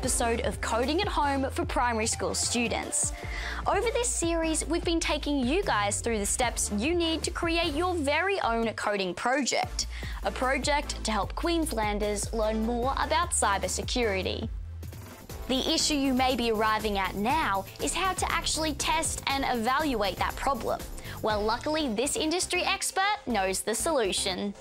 episode of Coding at Home for primary school students. Over this series, we've been taking you guys through the steps you need to create your very own coding project, a project to help Queenslanders learn more about cybersecurity. The issue you may be arriving at now is how to actually test and evaluate that problem. Well, luckily, this industry expert knows the solution.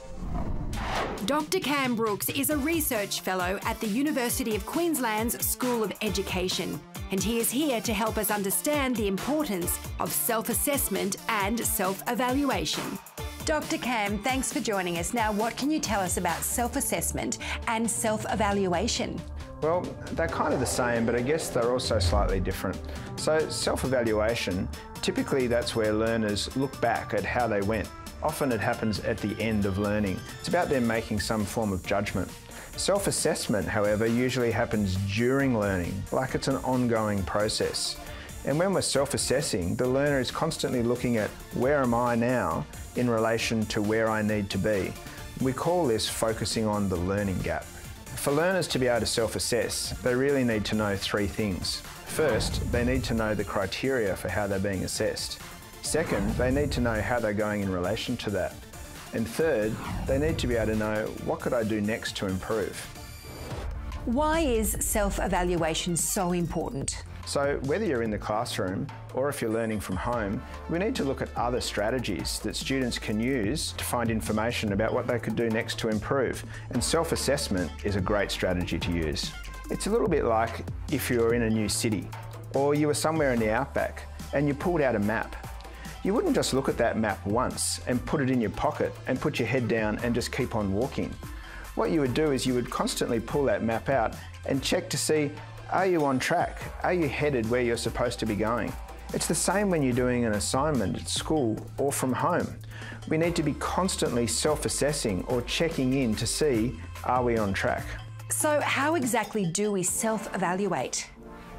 Dr. Cam Brooks is a research fellow at the University of Queensland's School of Education, and he is here to help us understand the importance of self assessment and self evaluation. Dr. Cam, thanks for joining us. Now, what can you tell us about self assessment and self evaluation? Well, they're kind of the same, but I guess they're also slightly different. So, self evaluation typically that's where learners look back at how they went Often it happens at the end of learning. It's about them making some form of judgment. Self-assessment, however, usually happens during learning, like it's an ongoing process. And when we're self-assessing, the learner is constantly looking at where am I now in relation to where I need to be. We call this focusing on the learning gap. For learners to be able to self-assess, they really need to know three things. First, they need to know the criteria for how they're being assessed. Second, they need to know how they're going in relation to that. And third, they need to be able to know what could I do next to improve. Why is self-evaluation so important? So whether you're in the classroom or if you're learning from home, we need to look at other strategies that students can use to find information about what they could do next to improve. And self-assessment is a great strategy to use. It's a little bit like if you were in a new city or you were somewhere in the outback and you pulled out a map you wouldn't just look at that map once and put it in your pocket and put your head down and just keep on walking. What you would do is you would constantly pull that map out and check to see are you on track? Are you headed where you're supposed to be going? It's the same when you're doing an assignment at school or from home. We need to be constantly self assessing or checking in to see are we on track. So, how exactly do we self evaluate?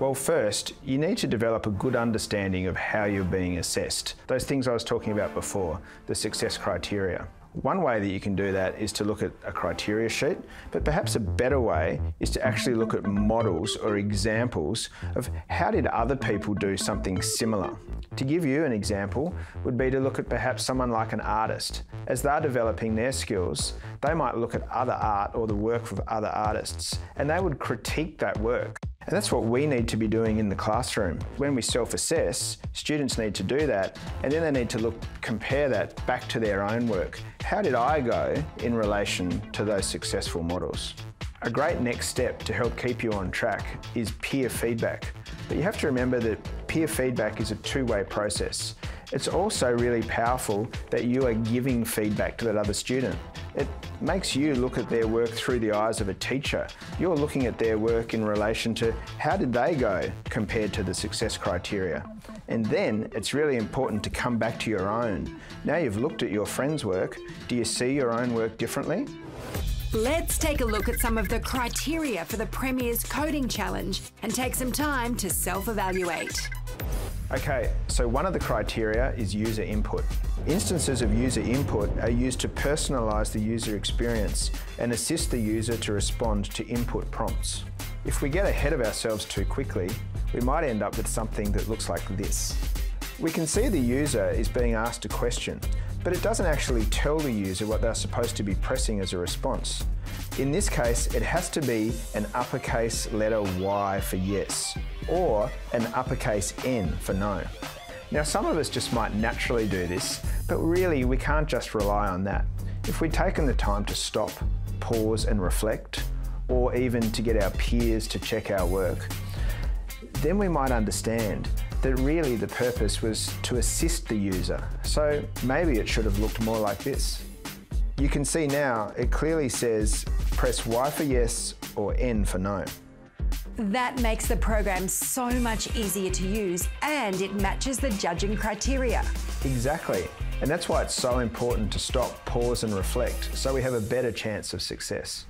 Well, first, you need to develop a good understanding of how you're being assessed. Those things I was talking about before, the success criteria. One way that you can do that is to look at a criteria sheet, but perhaps a better way is to actually look at models or examples of how did other people do something similar. To give you an example would be to look at perhaps someone like an artist. As they're developing their skills, they might look at other art or the work of other artists and they would critique that work. And that's what we need to be doing in the classroom. When we self-assess, students need to do that, and then they need to look, compare that back to their own work. How did I go in relation to those successful models? A great next step to help keep you on track is peer feedback. But you have to remember that peer feedback is a two-way process. It's also really powerful that you are giving feedback to that other student. It makes you look at their work through the eyes of a teacher. You're looking at their work in relation to how did they go compared to the success criteria. And then it's really important to come back to your own. Now you've looked at your friend's work, do you see your own work differently? Let's take a look at some of the criteria for the Premier's Coding Challenge and take some time to self evaluate. Okay, so one of the criteria is user input. Instances of user input are used to personalise the user experience and assist the user to respond to input prompts. If we get ahead of ourselves too quickly, we might end up with something that looks like this. We can see the user is being asked a question, but it doesn't actually tell the user what they're supposed to be pressing as a response. In this case, it has to be an uppercase letter Y for yes, or an uppercase N for no. Now, some of us just might naturally do this, but really we can't just rely on that. If we'd taken the time to stop, pause, and reflect, or even to get our peers to check our work, then we might understand that really the purpose was to assist the user. So maybe it should have looked more like this. You can see now it clearly says press Y for yes or N for no. That makes the program so much easier to use and it matches the judging criteria. Exactly. And that's why it's so important to stop, pause, and reflect so we have a better chance of success.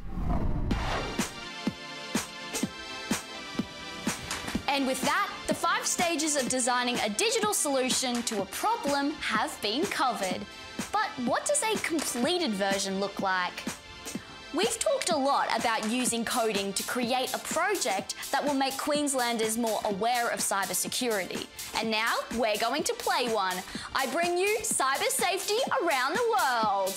And with that, the five stages of designing a digital solution to a problem have been covered. But what does a completed version look like? We've talked a lot about using coding to create a project that will make Queenslanders more aware of cybersecurity. And now we're going to play one. I bring you cyber safety around the world.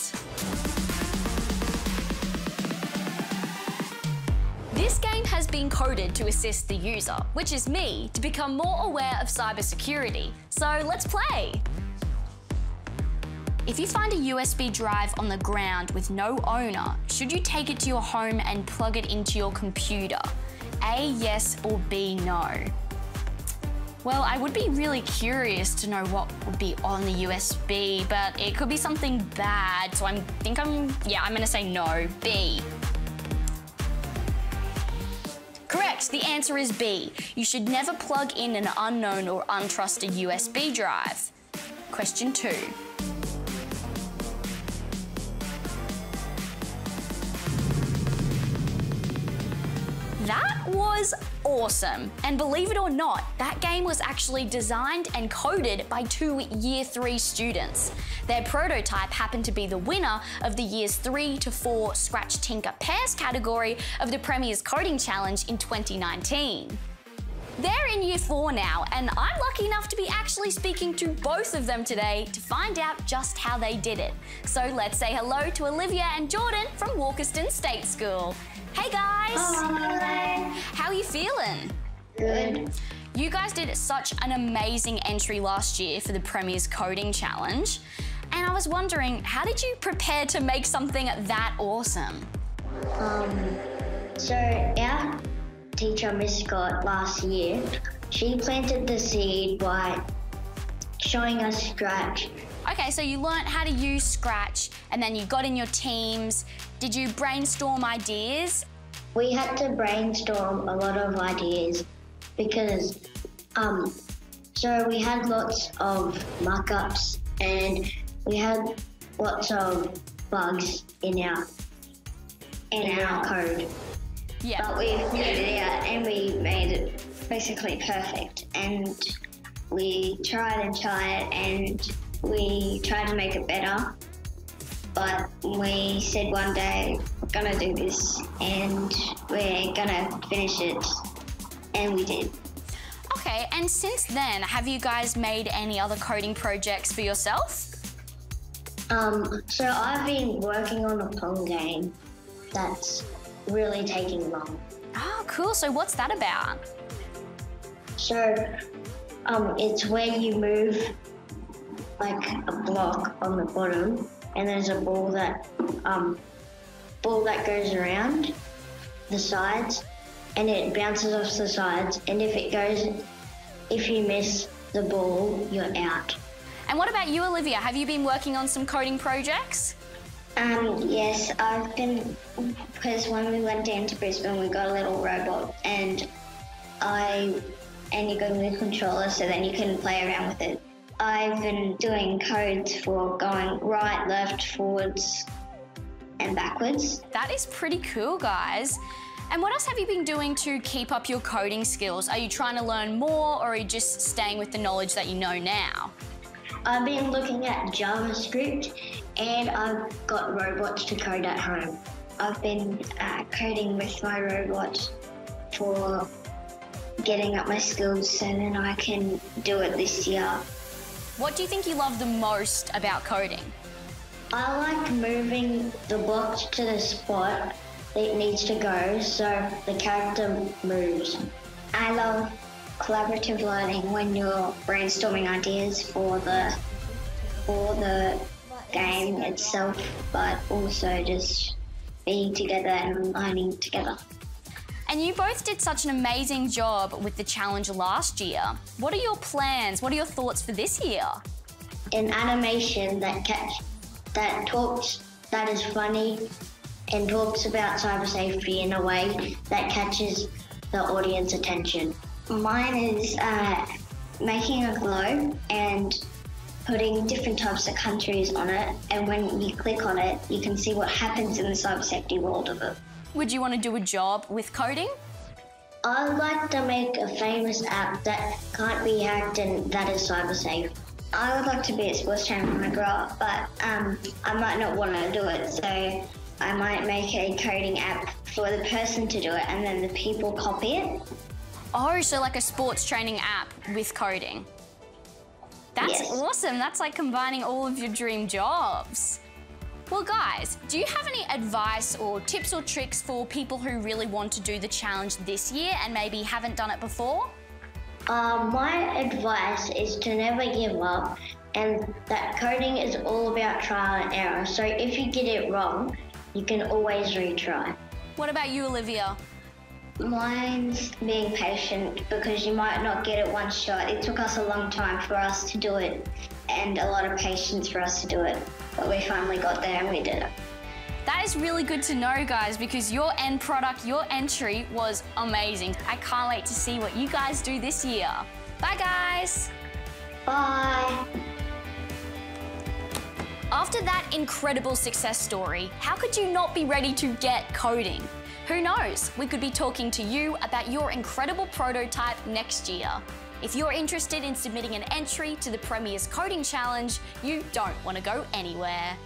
This game has been coded to assist the user, which is me, to become more aware of cybersecurity. So let's play. If you find a USB drive on the ground with no owner, should you take it to your home and plug it into your computer? A, yes, or B, no? Well, I would be really curious to know what would be on the USB, but it could be something bad, so I think I'm, yeah, I'm gonna say no, B. Correct, the answer is B. You should never plug in an unknown or untrusted USB drive. Question two. That was awesome. And believe it or not, that game was actually designed and coded by two year three students. Their prototype happened to be the winner of the years three to four Scratch Tinker Pairs category of the Premier's Coding Challenge in 2019. They're in year four now, and I'm lucky enough to be actually speaking to both of them today to find out just how they did it. So let's say hello to Olivia and Jordan from Walkerston State School. Hey guys! Hi. How are you feeling? Good. You guys did such an amazing entry last year for the Premier's Coding Challenge. And I was wondering, how did you prepare to make something that awesome? Um, so our teacher, Miss Scott, last year, she planted the seed by showing us Scratch. Okay, so you learnt how to use Scratch and then you got in your teams. Did you brainstorm ideas? We had to brainstorm a lot of ideas because, um, so we had lots of markups and we had lots of bugs in our in our code. Yeah. But we figured it out and we made it basically perfect. And we tried and tried and we tried to make it better. But we said one day we're gonna do this and we're gonna finish it. And we did. Okay, and since then, have you guys made any other coding projects for yourself? Um, so I've been working on a Pong game that's really taking long. Oh, cool. So what's that about? So um, it's where you move like a block on the bottom, and there's a ball that um, ball that goes around the sides, and it bounces off the sides. And if it goes, if you miss the ball, you're out. And what about you, Olivia? Have you been working on some coding projects? Um, yes, I've been because when we went down to Brisbane, we got a little robot, and I and you got a new controller, so then you can play around with it. I've been doing codes for going right, left, forwards, and backwards. That is pretty cool, guys. And what else have you been doing to keep up your coding skills? Are you trying to learn more or are you just staying with the knowledge that you know now? I've been looking at JavaScript, and I've got robots to code at home. I've been uh, coding with my robot for getting up my skills so then I can do it this year. What do you think you love the most about coding? I like moving the block to the spot that it needs to go so the character moves. I love collaborative learning when you're brainstorming ideas for the for the game itself, but also just being together and learning together. And you both did such an amazing job with the challenge last year. What are your plans? What are your thoughts for this year? An animation that catch that talks that is funny and talks about cyber safety in a way that catches the audience attention. Mine is uh, making a globe and putting different types of countries on it, and when you click on it, you can see what happens in the cyber safety world of it. Would you want to do a job with coding? I'd like to make a famous app that can't be hacked and that is cyber safe. I would like to be a sports channel when I grow up, but um, I might not want to do it. So I might make a coding app for the person to do it and then the people copy it. Oh, so like a sports training app with coding. That's Yes. awesome. That's like combining all of your dream jobs. Well, guys, do you have any advice or tips or tricks for people who really want to do the challenge this year and maybe haven't done it before? Uh, my advice is to never give up and that coding is all about trial and error. So if you get it wrong, you can always retry. What about you, Olivia? Mine's being patient because you might not get it one shot. It took us a long time for us to do it and a lot of patience for us to do it. But we finally got there and we did it. That is really good to know, guys, because your end product, your entry was amazing. I can't wait to see what you guys do this year. Bye, guys. Bye. After that incredible success story, how could you not be ready to get coding? Who knows? We could be talking to you about your incredible prototype next year. If you're interested in submitting an entry to the Premier's Coding Challenge, you don't want to go anywhere.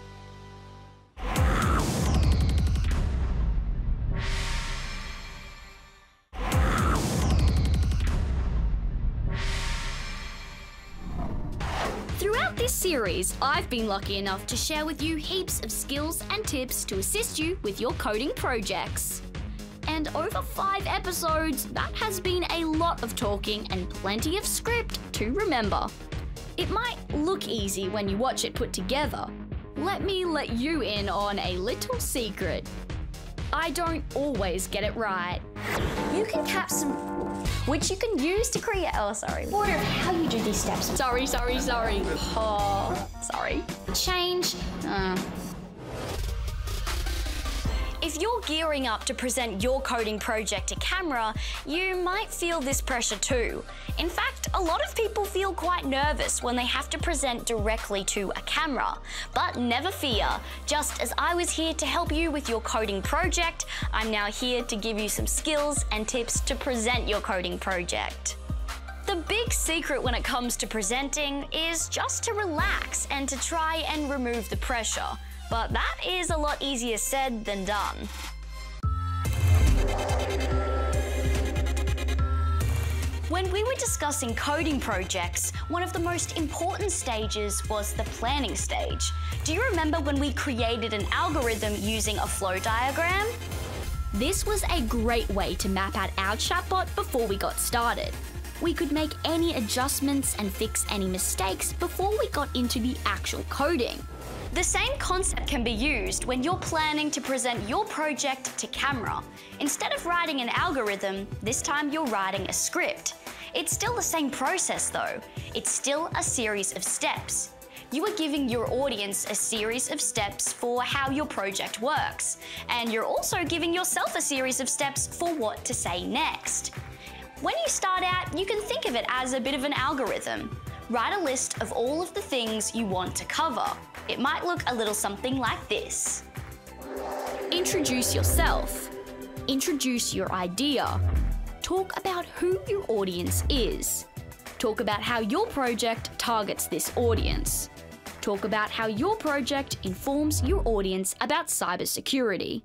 This series, I've been lucky enough to share with you heaps of skills and tips to assist you with your coding projects. And over five episodes, that has been a lot of talking and plenty of script to remember. It might look easy when you watch it put together. Let me let you in on a little secret. I don't always get it right. You can cap some, which you can use to create. Oh, sorry. order how you do these steps. Sorry, sorry, sorry. Oh, sorry. Change. Uh. If you're gearing up to present your coding project to camera, you might feel this pressure too. In fact, a lot of people feel quite nervous when they have to present directly to a camera. But never fear, just as I was here to help you with your coding project, I'm now here to give you some skills and tips to present your coding project. The big secret when it comes to presenting is just to relax and to try and remove the pressure. But that is a lot easier said than done. When we were discussing coding projects, one of the most important stages was the planning stage. Do you remember when we created an algorithm using a flow diagram? This was a great way to map out our chatbot before we got started. We could make any adjustments and fix any mistakes before we got into the actual coding. The same concept can be used when you're planning to present your project to camera. Instead of writing an algorithm, this time you're writing a script. It's still the same process though. It's still a series of steps. You are giving your audience a series of steps for how your project works, and you're also giving yourself a series of steps for what to say next. When you start out, you can think of it as a bit of an algorithm. Write a list of all of the things you want to cover. It might look a little something like this. Introduce yourself. Introduce your idea. Talk about who your audience is. Talk about how your project targets this audience. Talk about how your project informs your audience about cybersecurity.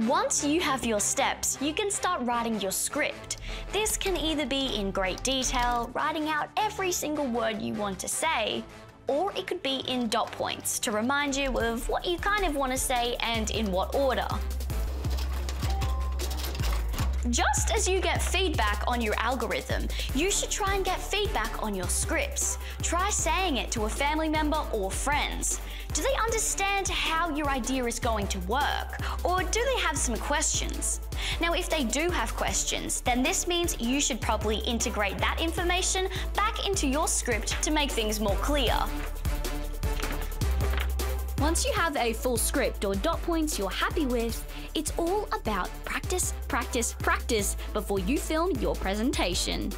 Once you have your steps, you can start writing your script. This can either be in great detail, writing out every single word you want to say, or it could be in dot points to remind you of what you kind of want to say and in what order. Just as you get feedback on your algorithm, you should try and get feedback on your scripts. Try saying it to a family member or friends. Do they understand how your idea is going to work? Or do they have some questions? Now, if they do have questions, then this means you should probably integrate that information back into your script to make things more clear. Once you have a full script or dot points you're happy with, it's all about practice, practice, practice before you film your presentation.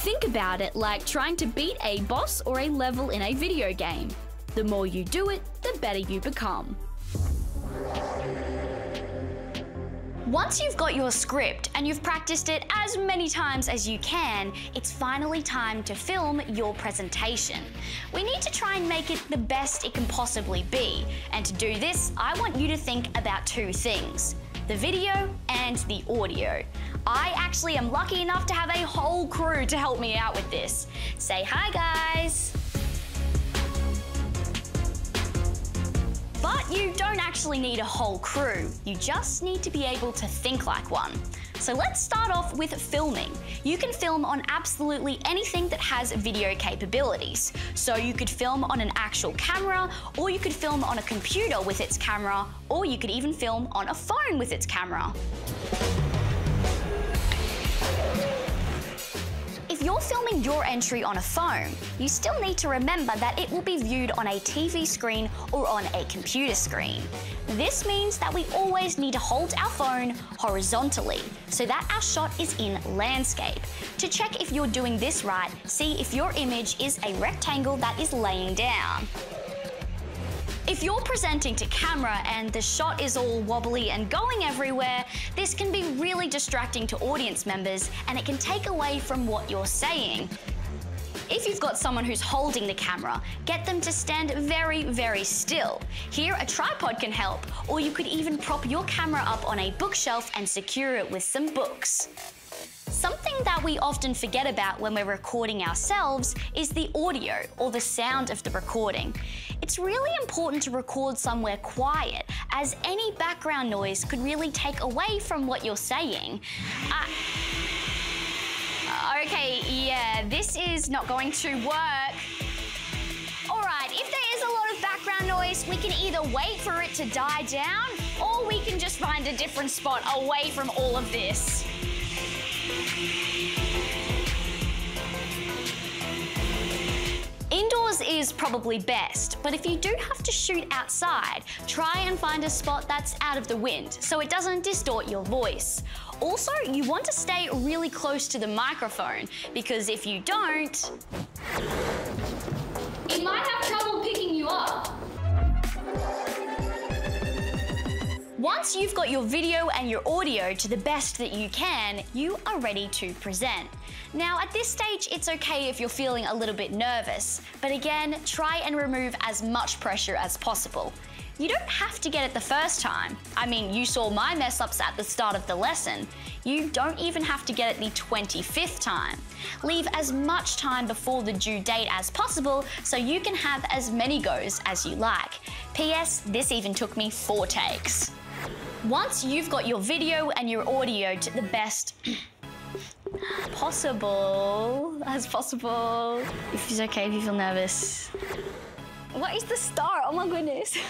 Think about it like trying to beat a boss or a level in a video game. The more you do it, the better you become. Once you've got your script and you've practiced it as many times as you can, it's finally time to film your presentation. We need to try and make it the best it can possibly be. And to do this, I want you to think about two things the video and the audio. I actually am lucky enough to have a whole crew to help me out with this. Say hi, guys. You don't actually need a whole crew, you just need to be able to think like one. So let's start off with filming. You can film on absolutely anything that has video capabilities. So you could film on an actual camera, or you could film on a computer with its camera, or you could even film on a phone with its camera. You're filming your entry on a phone, you still need to remember that it will be viewed on a TV screen or on a computer screen. This means that we always need to hold our phone horizontally so that our shot is in landscape. To check if you're doing this right, see if your image is a rectangle that is laying down. If you're presenting to camera and the shot is all wobbly and going everywhere, this can be really distracting to audience members and it can take away from what you're saying. If you've got someone who's holding the camera, get them to stand very, very still. Here, a tripod can help, or you could even prop your camera up on a bookshelf and secure it with some books. Something that we often forget about when we're recording ourselves is the audio or the sound of the recording. It's really important to record somewhere quiet as any background noise could really take away from what you're saying. Uh, okay, yeah, this is not going to work. All right, if there is a lot of background noise, we can either wait for it to die down or we can just find a different spot away from all of this. Indoors is probably best, but if you do have to shoot outside, try and find a spot that's out of the wind so it doesn't distort your voice. Also, you want to stay really close to the microphone because if you don't, it might have trouble Once you've got your video and your audio to the best that you can, you are ready to present. Now, at this stage, it's okay if you're feeling a little bit nervous, but again, try and remove as much pressure as possible. You don't have to get it the first time. I mean, you saw my mess ups at the start of the lesson. You don't even have to get it the 25th time. Leave as much time before the due date as possible so you can have as many goes as you like. P.S. This even took me four takes. Once you've got your video and your audio to the best possible as possible, if it's okay if you feel nervous. What is the star? Oh my goodness.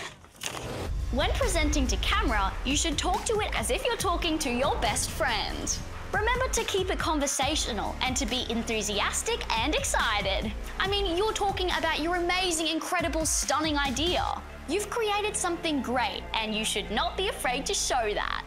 When presenting to camera, you should talk to it as if you're talking to your best friend. Remember to keep it conversational and to be enthusiastic and excited. I mean, you're talking about your amazing, incredible, stunning idea. You've created something great and you should not be afraid to show that.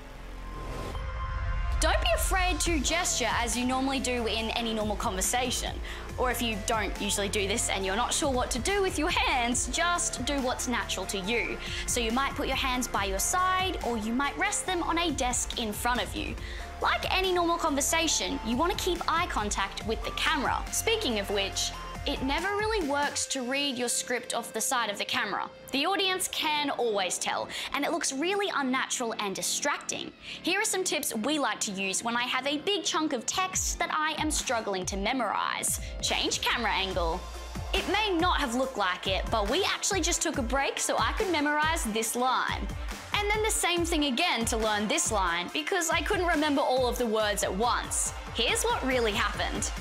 Don't be afraid to gesture as you normally do in any normal conversation. Or if you don't usually do this and you're not sure what to do with your hands, just do what's natural to you. So you might put your hands by your side or you might rest them on a desk in front of you. Like any normal conversation, you want to keep eye contact with the camera. Speaking of which, it never really works to read your script off the side of the camera. The audience can always tell, and it looks really unnatural and distracting. Here are some tips we like to use when I have a big chunk of text that I am struggling to memorize. Change camera angle. It may not have looked like it, but we actually just took a break so I could memorize this line. And then the same thing again to learn this line because I couldn't remember all of the words at once. Here's what really happened.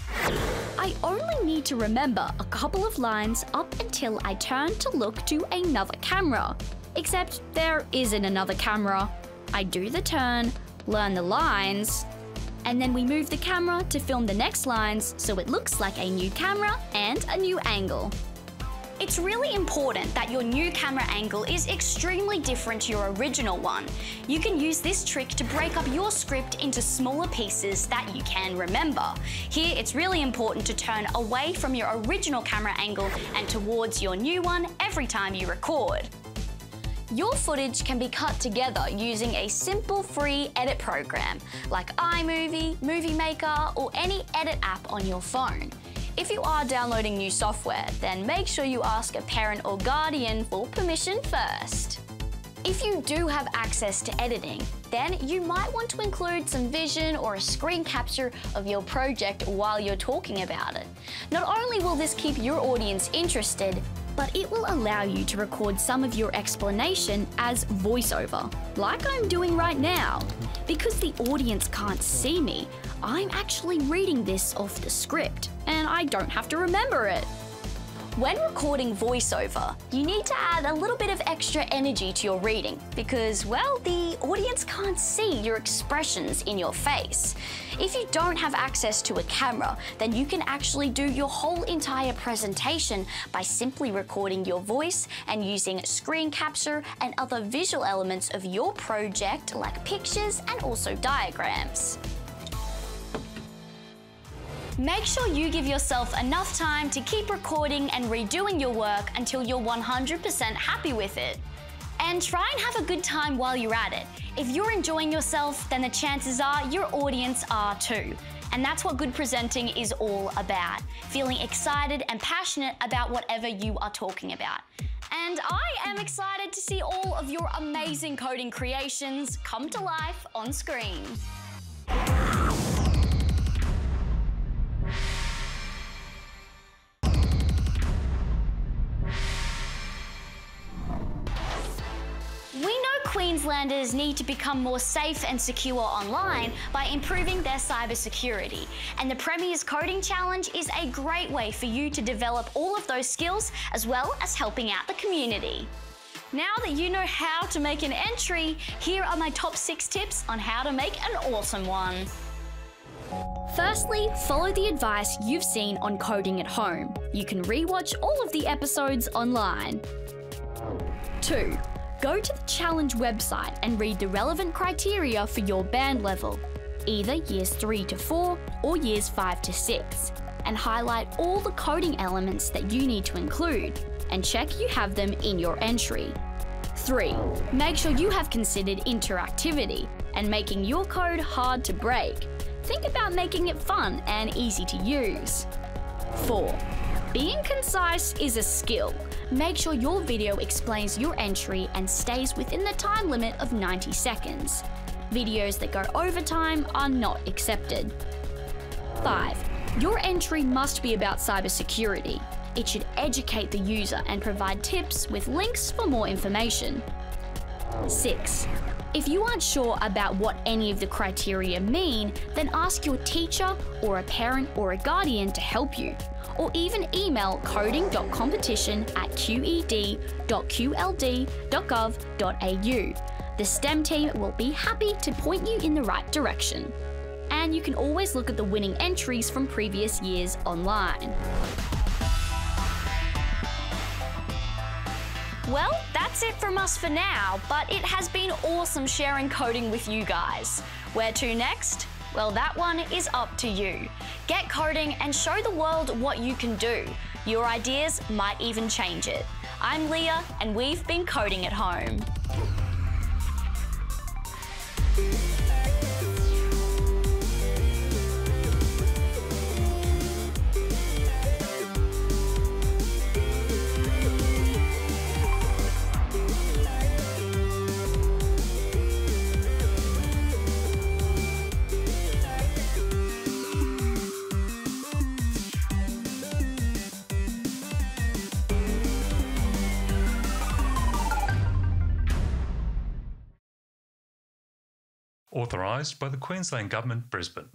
I only need to remember a couple of lines up until I turn to look to another camera. Except there isn't another camera. I do the turn, learn the lines, and then we move the camera to film the next lines so it looks like a new camera and a new angle. It's really important that your new camera angle is extremely different to your original one. You can use this trick to break up your script into smaller pieces that you can remember. Here, it's really important to turn away from your original camera angle and towards your new one every time you record. Your footage can be cut together using a simple free edit program like iMovie, Movie Maker, or any edit app on your phone. If you are downloading new software, then make sure you ask a parent or guardian for permission first. If you do have access to editing, then you might want to include some vision or a screen capture of your project while you're talking about it. Not only will this keep your audience interested, but it will allow you to record some of your explanation as voiceover, like I'm doing right now. Because the audience can't see me, I'm actually reading this off the script, and I don't have to remember it. When recording voiceover, you need to add a little bit of extra energy to your reading because, well, the audience can't see your expressions in your face. If you don't have access to a camera, then you can actually do your whole entire presentation by simply recording your voice and using screen capture and other visual elements of your project like pictures and also diagrams. Make sure you give yourself enough time to keep recording and redoing your work until you're 100% happy with it. And try and have a good time while you're at it. If you're enjoying yourself, then the chances are your audience are too. And that's what good presenting is all about feeling excited and passionate about whatever you are talking about. And I am excited to see all of your amazing coding creations come to life on screen. Queenslanders need to become more safe and secure online by improving their cybersecurity, and the Premier's Coding Challenge is a great way for you to develop all of those skills as well as helping out the community. Now that you know how to make an entry, here are my top six tips on how to make an awesome one. Firstly, follow the advice you've seen on Coding at Home. You can rewatch all of the episodes online. 2. Go to the challenge website and read the relevant criteria for your band level, either years 3 to 4 or years 5 to 6, and highlight all the coding elements that you need to include, and check you have them in your entry. 3. Make sure you have considered interactivity and making your code hard to break. Think about making it fun and easy to use. 4. Being concise is a skill. Make sure your video explains your entry and stays within the time limit of 90 seconds. Videos that go over time are not accepted. 5. Your entry must be about cybersecurity. It should educate the user and provide tips with links for more information. 6. If you aren't sure about what any of the criteria mean, then ask your teacher or a parent or a guardian to help you. Or even email coding.competition at qed.qld.gov.au. The STEM team will be happy to point you in the right direction. And you can always look at the winning entries from previous years online. Well, that's it from us for now, but it has been awesome sharing coding with you guys. Where to next? Well, that one is up to you. Get coding and show the world what you can do. Your ideas might even change it. I'm Leah, and we've been coding at home. Authorised by the Queensland Government, Brisbane.